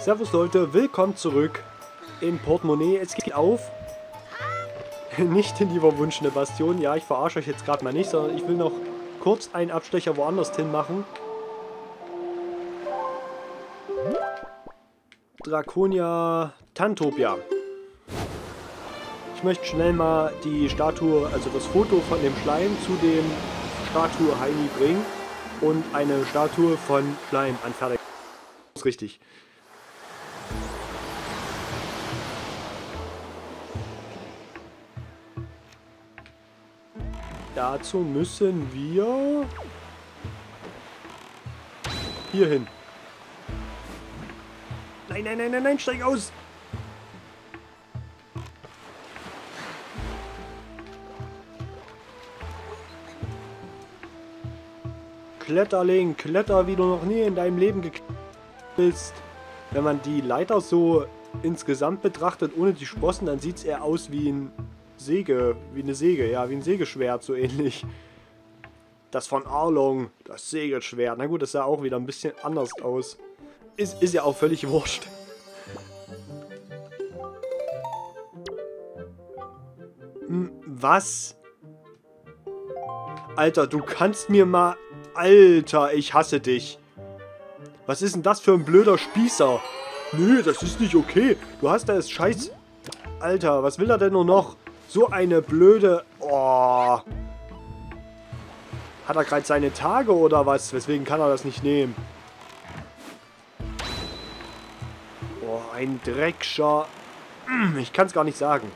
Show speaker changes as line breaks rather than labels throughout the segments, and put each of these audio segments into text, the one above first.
Servus Leute, willkommen zurück in Portemonnaie. Es geht auf. nicht in die verwunschene Bastion. Ja, ich verarsche euch jetzt gerade mal nicht, sondern ich will noch kurz einen Abstecher woanders hin machen. Draconia Tantopia. Ich möchte schnell mal die Statue, also das Foto von dem Schleim zu dem Statue Heini bringen und eine Statue von Schleim anfertigen. Das ist richtig. Dazu müssen wir hier hin. Nein, nein, nein, nein, nein, steig aus! Kletterling, kletter, wie du noch nie in deinem Leben geklettert bist. Wenn man die Leiter so insgesamt betrachtet, ohne die Sprossen, dann sieht es eher aus wie ein Säge, wie eine Säge, ja, wie ein Sägeschwert, so ähnlich. Das von Arlong, das Sägeschwert. Na gut, das sah auch wieder ein bisschen anders aus. Ist, ist ja auch völlig wurscht. Hm, was? Alter, du kannst mir mal... Alter, ich hasse dich. Was ist denn das für ein blöder Spießer? Nö, das ist nicht okay. Du hast da das Scheiß... Alter, was will er denn nur noch? So eine blöde... Oh. Hat er gerade seine Tage oder was? Weswegen kann er das nicht nehmen? Oh, ein Dreckscher. Hm, ich kann es gar nicht sagen.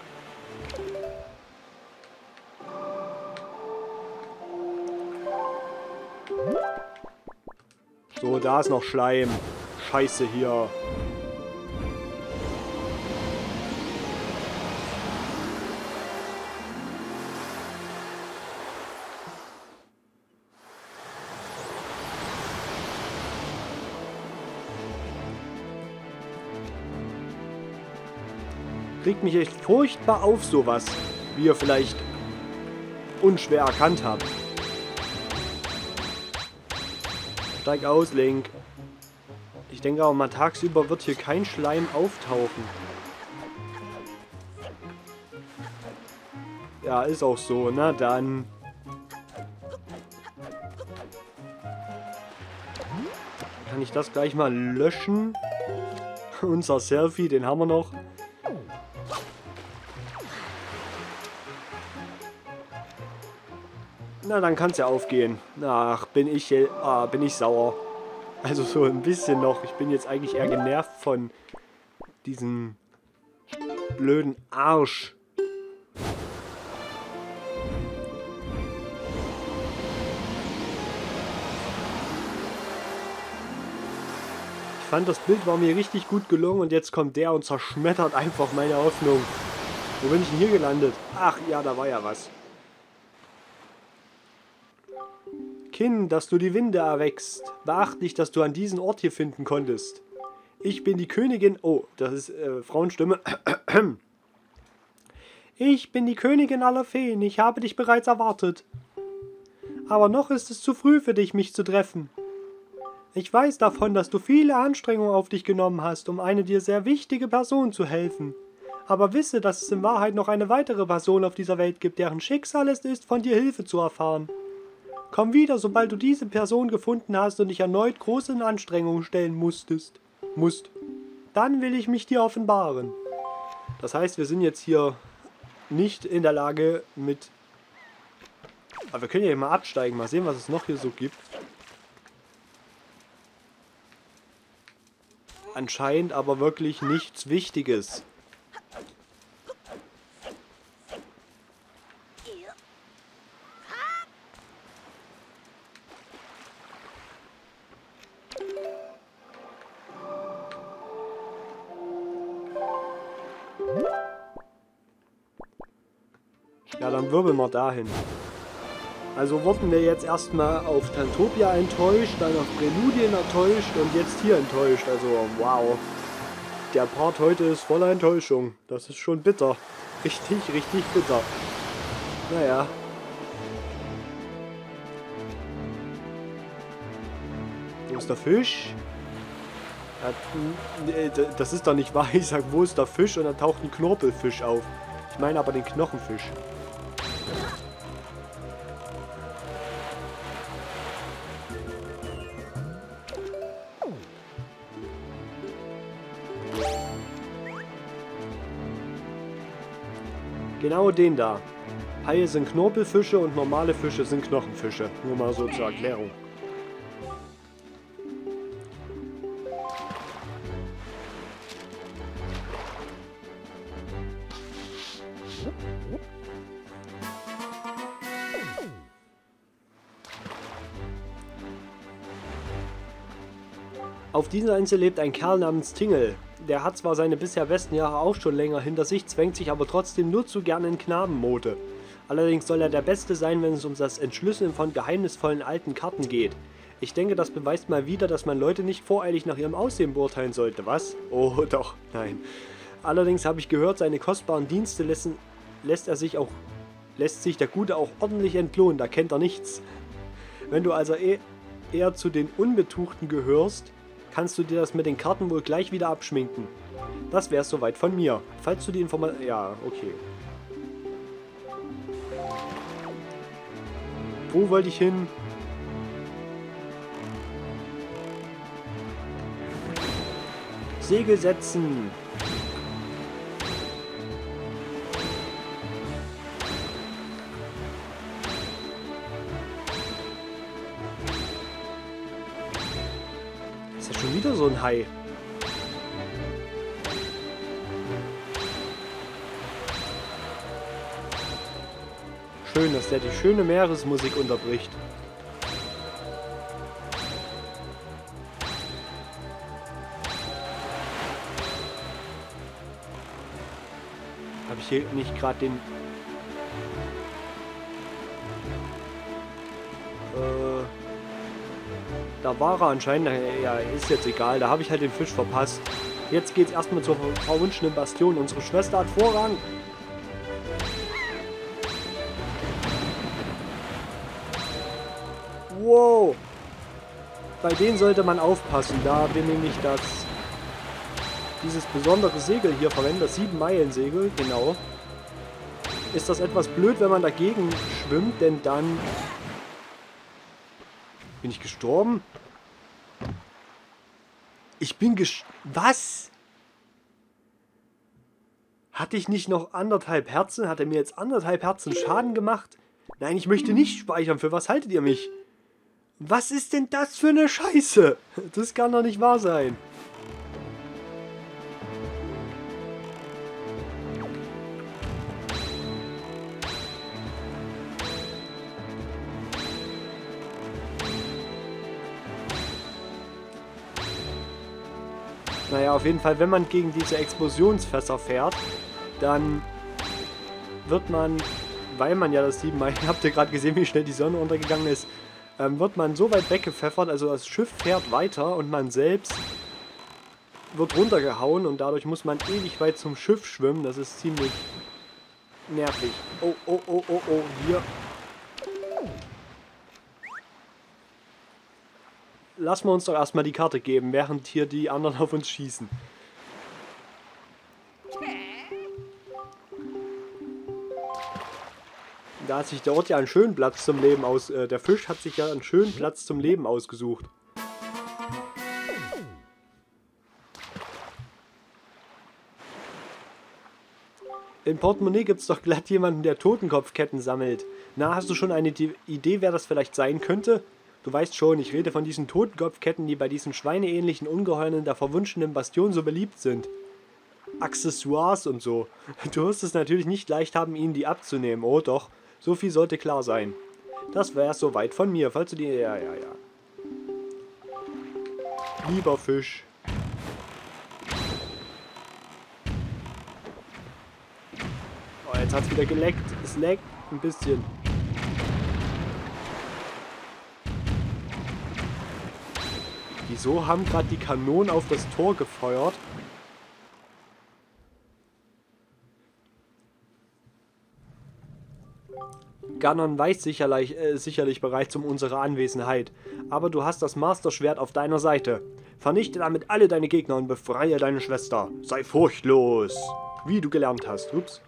So, da ist noch Schleim. Scheiße hier. Kriegt mich echt furchtbar auf sowas, wie ihr vielleicht unschwer erkannt habt. Steig aus, Link. Ich denke auch mal, tagsüber wird hier kein Schleim auftauchen. Ja, ist auch so. Na dann. Kann ich das gleich mal löschen? Unser Selfie, den haben wir noch. Na, dann kann es ja aufgehen. Ach, bin ich, äh, bin ich sauer. Also so ein bisschen noch. Ich bin jetzt eigentlich eher genervt von diesem blöden Arsch. Ich fand, das Bild war mir richtig gut gelungen und jetzt kommt der und zerschmettert einfach meine Hoffnung. Wo bin ich denn hier gelandet? Ach ja, da war ja was. Kind, dass du die Winde erwächst. Beachtlich, dass du an diesen Ort hier finden konntest. Ich bin die Königin... Oh, das ist äh, Frauenstimme. Ich bin die Königin aller Feen. Ich habe dich bereits erwartet. Aber noch ist es zu früh für dich, mich zu treffen. Ich weiß davon, dass du viele Anstrengungen auf dich genommen hast, um eine dir sehr wichtige Person zu helfen. Aber wisse, dass es in Wahrheit noch eine weitere Person auf dieser Welt gibt, deren Schicksal es ist, von dir Hilfe zu erfahren. Komm wieder, sobald du diese Person gefunden hast und dich erneut großen Anstrengungen stellen musstest. Musst. Dann will ich mich dir offenbaren. Das heißt, wir sind jetzt hier nicht in der Lage mit... Aber wir können ja mal absteigen, mal sehen, was es noch hier so gibt. Anscheinend aber wirklich nichts Wichtiges. Wirbeln wir dahin. Also wurden wir jetzt erstmal auf Tantopia enttäuscht, dann auf Präludien enttäuscht und jetzt hier enttäuscht. Also wow. Der Part heute ist voller Enttäuschung. Das ist schon bitter. Richtig, richtig bitter. Naja. Wo ist der Fisch? Das ist doch nicht wahr. Ich sag, wo ist der Fisch? Und dann taucht ein Knorpelfisch auf. Ich meine aber den Knochenfisch. Genau den da. Haie sind Knorpelfische und normale Fische sind Knochenfische. Nur mal so zur Erklärung. Auf dieser Insel lebt ein Kerl namens Tingle. Der hat zwar seine bisher besten Jahre auch schon länger hinter sich, zwängt sich aber trotzdem nur zu gerne in Knabenmode. Allerdings soll er der Beste sein, wenn es um das Entschlüsseln von geheimnisvollen alten Karten geht. Ich denke, das beweist mal wieder, dass man Leute nicht voreilig nach ihrem Aussehen beurteilen sollte, was? Oh, doch, nein. Allerdings habe ich gehört, seine kostbaren Dienste lassen, lässt er sich auch lässt sich der Gute auch ordentlich entlohnen, da kennt er nichts. Wenn du also eh, eher zu den Unbetuchten gehörst, kannst du dir das mit den Karten wohl gleich wieder abschminken. Das wär's soweit von mir. Falls du die Information... Ja, okay. Wo wollte ich hin? Segel setzen. Schon wieder so ein Hai. Schön, dass der die schöne Meeresmusik unterbricht. Habe ich hier nicht gerade den War er anscheinend, ja, ist jetzt egal, da habe ich halt den Fisch verpasst. Jetzt geht es erstmal zur verwunschenen Bastion. Unsere Schwester hat Vorrang. Wow. Bei denen sollte man aufpassen. Da wir nämlich das dieses besondere Segel hier verwenden, das 7-Meilen-Segel, genau. Ist das etwas blöd, wenn man dagegen schwimmt, denn dann bin ich gestorben? Ich bin ges... Was? Hatte ich nicht noch anderthalb Herzen? Hat er mir jetzt anderthalb Herzen Schaden gemacht? Nein, ich möchte nicht speichern. Für was haltet ihr mich? Was ist denn das für eine Scheiße? Das kann doch nicht wahr sein. Naja, auf jeden Fall, wenn man gegen diese Explosionsfässer fährt, dann wird man, weil man ja das 7 Meilen, habt ihr gerade gesehen, wie schnell die Sonne untergegangen ist, ähm, wird man so weit weggepfeffert, also das Schiff fährt weiter und man selbst wird runtergehauen und dadurch muss man ewig weit zum Schiff schwimmen. Das ist ziemlich nervig. Oh, oh, oh, oh, oh, hier lassen wir uns doch erstmal die Karte geben, während hier die anderen auf uns schießen. Da hat sich der Ort ja einen schönen Platz zum Leben aus... Äh, der Fisch hat sich ja einen schönen Platz zum Leben ausgesucht. In Portemonnaie gibt es doch glatt jemanden, der Totenkopfketten sammelt. Na, hast du schon eine Idee, wer das vielleicht sein könnte? Du weißt schon, ich rede von diesen Totenkopfketten, die bei diesen schweineähnlichen Ungeheuern in der verwunschenen Bastion so beliebt sind. Accessoires und so. Du wirst es natürlich nicht leicht haben, ihnen die abzunehmen. Oh doch, so viel sollte klar sein. Das wäre soweit von mir, falls du die... Ja, ja, ja. Lieber Fisch. Oh, jetzt hat's wieder geleckt. Es leckt ein bisschen. Wieso haben gerade die Kanonen auf das Tor gefeuert? Ganon weiß sicherlich, äh, sicherlich bereits um unsere Anwesenheit, aber du hast das Master-Schwert auf deiner Seite. Vernichte damit alle deine Gegner und befreie deine Schwester. Sei furchtlos. Wie du gelernt hast. Ups.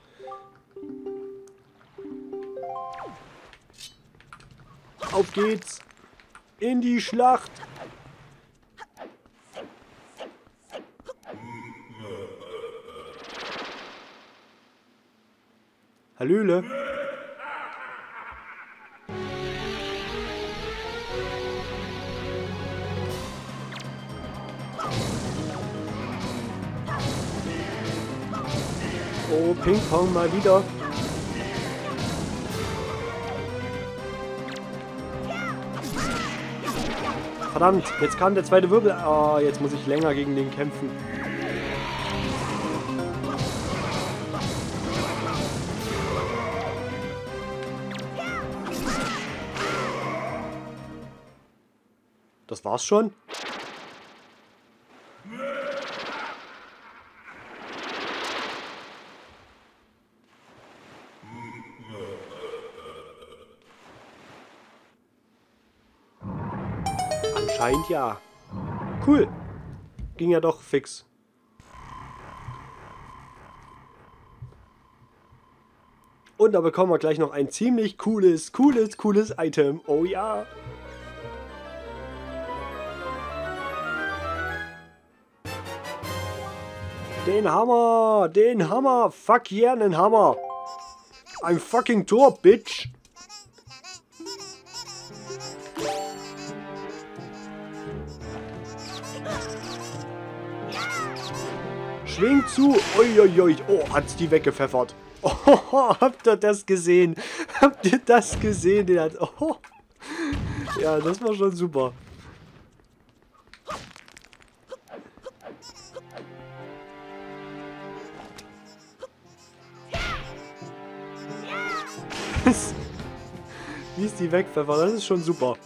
Auf geht's. In die Schlacht. Hallöle. Oh, Ping-Pong mal wieder. Verdammt, jetzt kam der zweite Wirbel. Oh, jetzt muss ich länger gegen den kämpfen. Das war's schon? Anscheinend ja. Cool. Ging ja doch fix. Und da bekommen wir gleich noch ein ziemlich cooles, cooles, cooles Item. Oh ja. Den Hammer! Den Hammer! Fuck yeah, einen Hammer! Ein fucking Tor, Bitch! Schwing zu! Uiuiui! Oh, hat's die weggepfeffert! Oh, habt ihr das gesehen? Habt ihr das gesehen? Den hat, oh. Ja, das war schon super. Wie ist die wegpfeffer? Das ist schon super.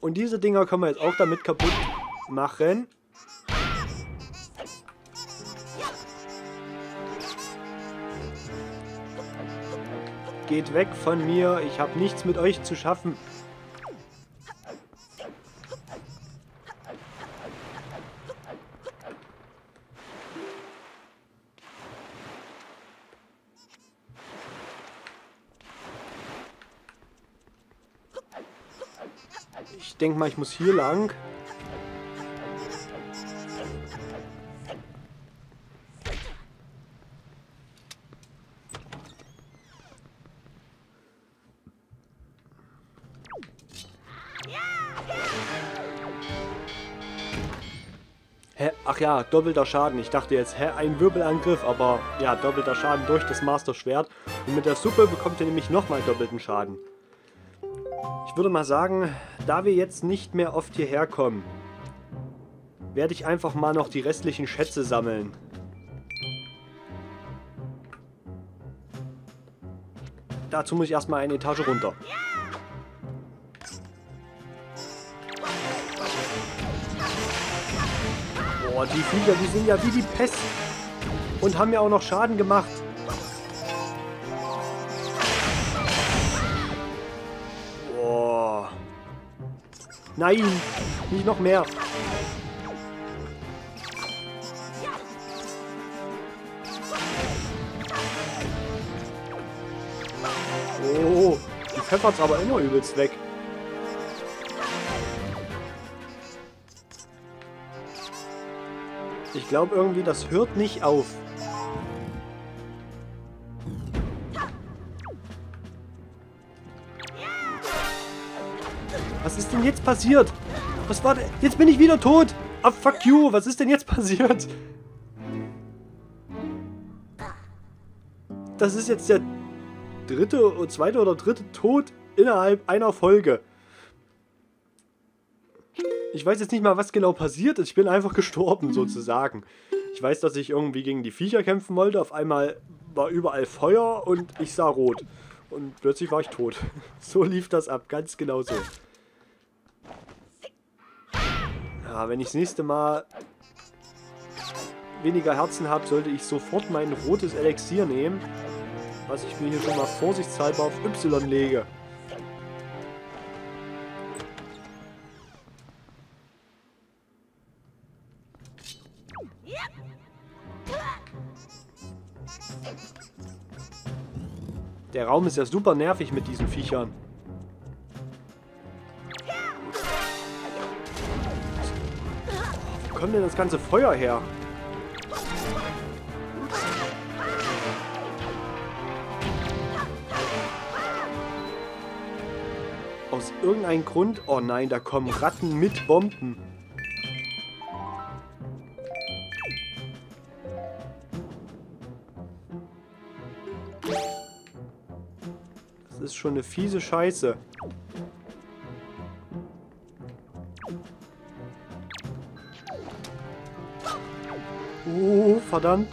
Und diese Dinger können wir jetzt auch damit kaputt machen. Geht weg von mir. Ich habe nichts mit euch zu schaffen. Ich denke mal, ich muss hier lang. Hä? Ach ja, doppelter Schaden. Ich dachte jetzt, hä, ein Wirbelangriff, aber ja, doppelter Schaden durch das Master Schwert. Und mit der Suppe bekommt ihr nämlich nochmal doppelten Schaden. Ich würde mal sagen, da wir jetzt nicht mehr oft hierher kommen, werde ich einfach mal noch die restlichen Schätze sammeln. Dazu muss ich erstmal eine Etage runter. Boah, die Flieger, die sind ja wie die Pest. Und haben ja auch noch Schaden gemacht. Nein, nicht noch mehr. Oh, die pfeffert's aber immer übelst weg. Ich glaube irgendwie, das hört nicht auf. Denn jetzt passiert? Was war denn? Jetzt bin ich wieder tot. Ah, fuck you. Was ist denn jetzt passiert? Das ist jetzt der dritte, zweite oder dritte Tod innerhalb einer Folge. Ich weiß jetzt nicht mal, was genau passiert ist. Ich bin einfach gestorben, sozusagen. Ich weiß, dass ich irgendwie gegen die Viecher kämpfen wollte. Auf einmal war überall Feuer und ich sah rot. Und plötzlich war ich tot. So lief das ab, ganz genau so. Ja, wenn ich das nächste Mal weniger Herzen habe, sollte ich sofort mein rotes Elixier nehmen, was ich mir hier schon mal vorsichtshalber auf Y lege. Der Raum ist ja super nervig mit diesen Viechern. Kommt denn das ganze Feuer her? Aus irgendeinem Grund... Oh nein, da kommen Ratten mit Bomben. Das ist schon eine fiese Scheiße. Verdammt.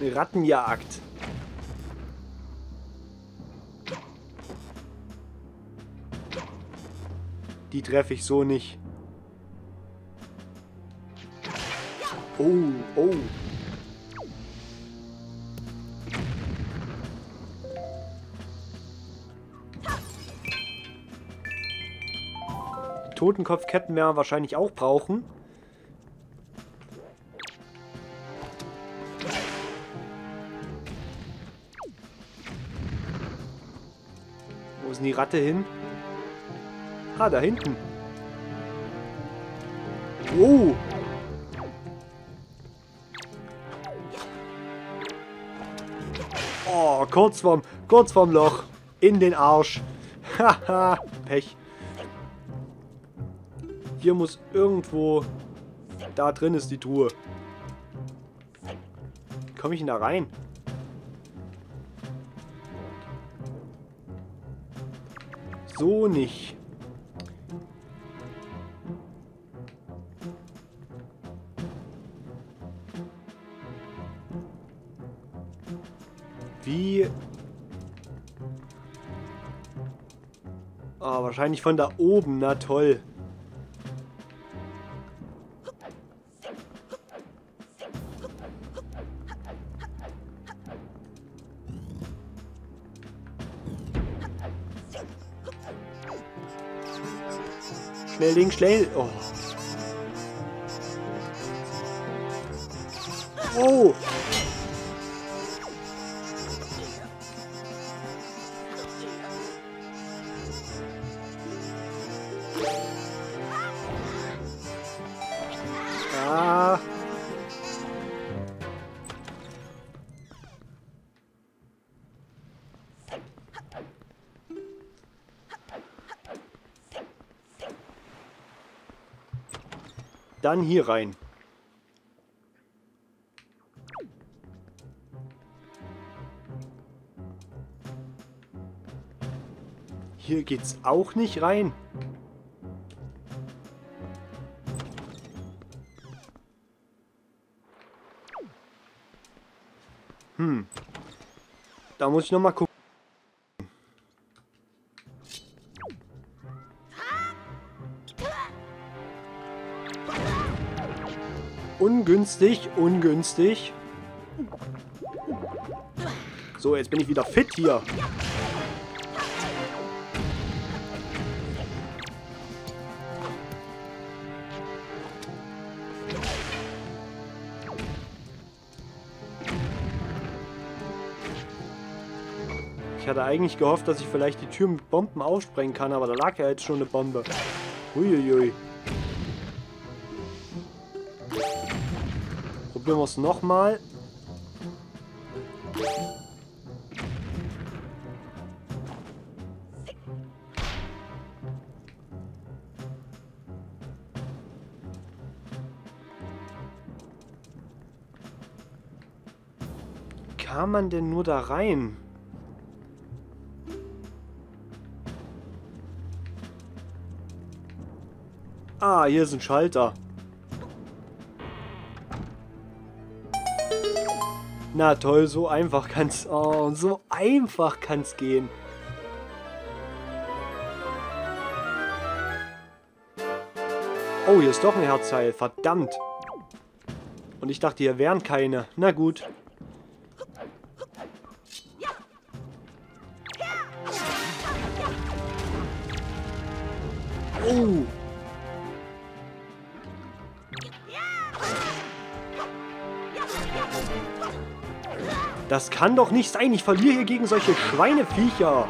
Eine Rattenjagd. Die treffe ich so nicht. Oh, oh. Totenkopfketten werden wir wahrscheinlich auch brauchen. Wo ist denn die Ratte hin? Ah, da hinten. Oh! Oh, kurz vorm, kurz vorm Loch. In den Arsch. Haha, Pech. Hier muss irgendwo... Da drin ist die Truhe. Komme ich denn da rein? So nicht. Wie... Ah, wahrscheinlich von da oben. Na toll. Schnell links, schnell. Oh. Oh. Dann hier rein. Hier geht's auch nicht rein. Hm. Da muss ich noch mal gucken. Ungünstig, ungünstig. So, jetzt bin ich wieder fit hier. Ich hatte eigentlich gehofft, dass ich vielleicht die Tür mit Bomben aussprengen kann, aber da lag ja jetzt schon eine Bombe. Uiuiui. Probieren wir es nochmal. Kam man denn nur da rein? Ah, hier ist ein Schalter. Na toll, so einfach kann's. Oh, so einfach kann's gehen. Oh, hier ist doch ein Herzteil. Verdammt. Und ich dachte, hier wären keine. Na gut. Das kann doch nicht sein. Ich verliere hier gegen solche Schweineviecher.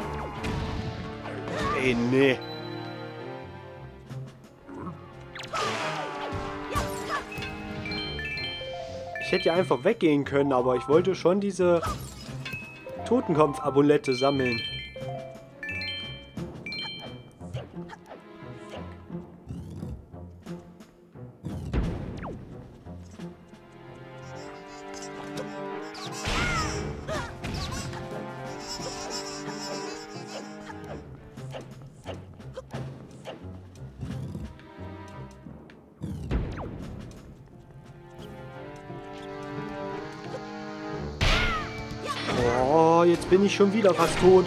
Ey, nee. Ich hätte ja einfach weggehen können, aber ich wollte schon diese Totenkopf-Amulette sammeln. Ich schon wieder fast tot.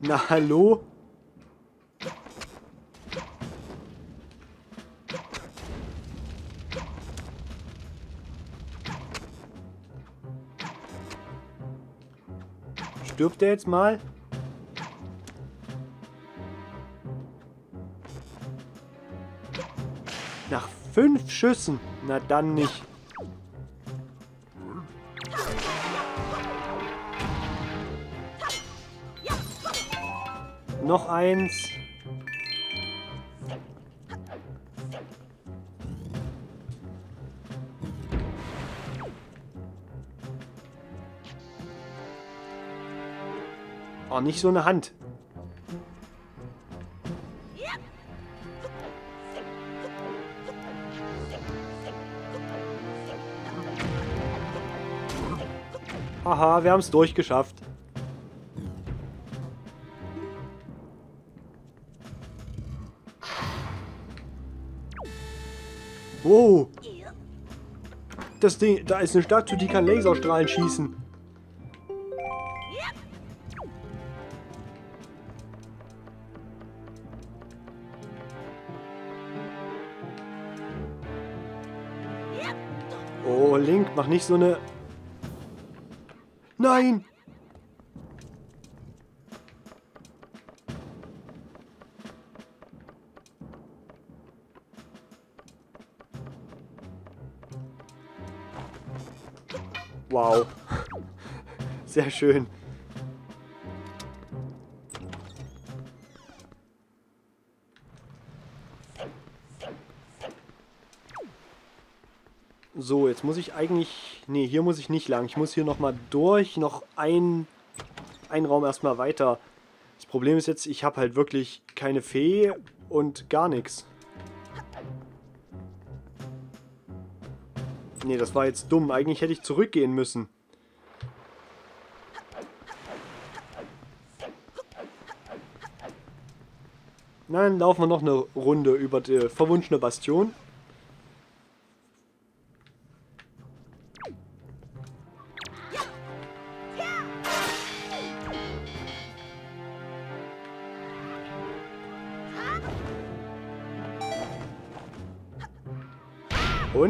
Na, hallo? Stirbt der jetzt mal? Nach fünf Schüssen? Na dann nicht. Noch eins. Oh, nicht so eine Hand. Haha, wir haben es durchgeschafft. Wow. Das Ding, da ist eine Statue, die kann Laserstrahlen schießen. Mach nicht so eine... Nein! Wow. Sehr schön. So, jetzt muss ich eigentlich... Nee, hier muss ich nicht lang. Ich muss hier nochmal durch, noch ein, ein Raum erstmal weiter. Das Problem ist jetzt, ich habe halt wirklich keine Fee und gar nichts. Nee, das war jetzt dumm. Eigentlich hätte ich zurückgehen müssen. Nein, laufen wir noch eine Runde über die verwunschene Bastion.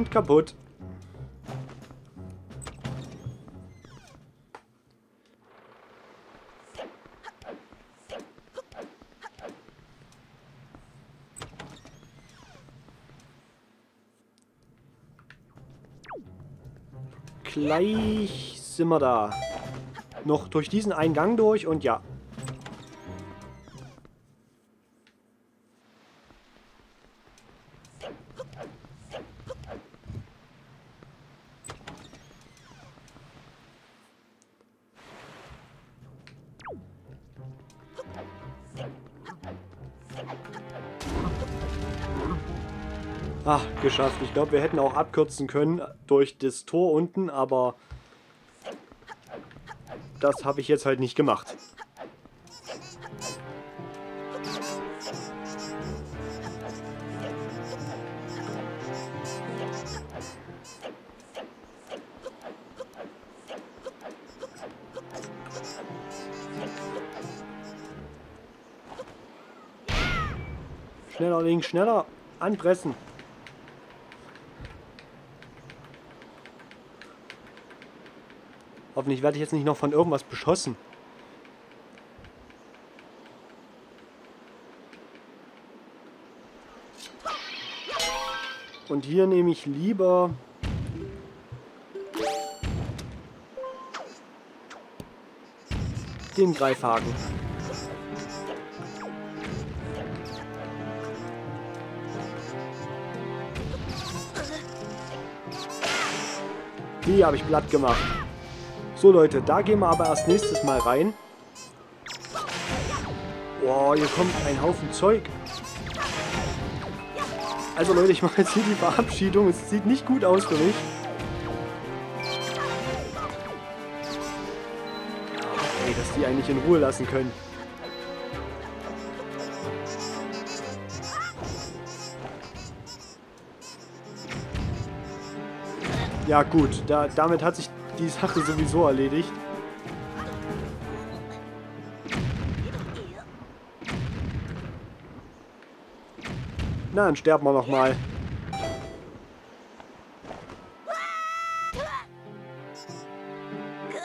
Und kaputt. Gleich sind wir da. Noch durch diesen Eingang durch und ja. Ach, geschafft. Ich glaube, wir hätten auch abkürzen können durch das Tor unten, aber das habe ich jetzt halt nicht gemacht. Schneller, Link, schneller anpressen. Hoffentlich werde ich jetzt nicht noch von irgendwas beschossen. Und hier nehme ich lieber... den Greifhaken. Die habe ich platt gemacht. So Leute, da gehen wir aber erst nächstes Mal rein. Boah, hier kommt ein Haufen Zeug. Also Leute, ich mache jetzt hier die Verabschiedung. Es sieht nicht gut aus für mich. Ey, dass die eigentlich in Ruhe lassen können. Ja gut, da, damit hat sich die Sache sowieso erledigt. Na, dann sterben wir nochmal.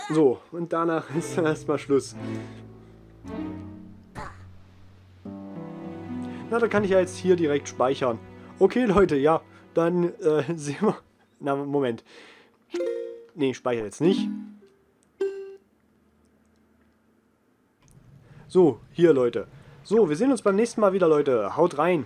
So, und danach ist dann erstmal Schluss. Na, da kann ich ja jetzt hier direkt speichern. Okay, Leute, ja, dann äh, sehen wir... Na, Moment. Nee, speicher jetzt nicht. So, hier, Leute. So, wir sehen uns beim nächsten Mal wieder, Leute. Haut rein.